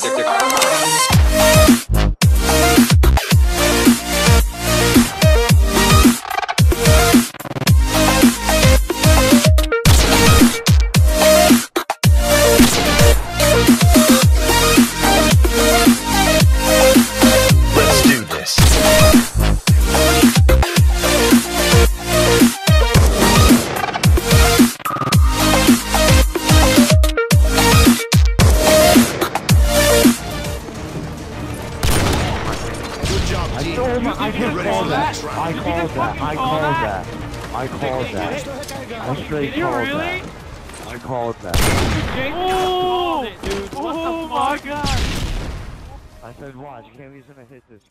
dick, dick, dick. Job, I team. told I Get just ready called that. I called that. I called that. I called that. I straight Did you called really? that. I called that. Oh, it, dude. What oh the my fuck? god. I said, watch, Cammy's gonna hit this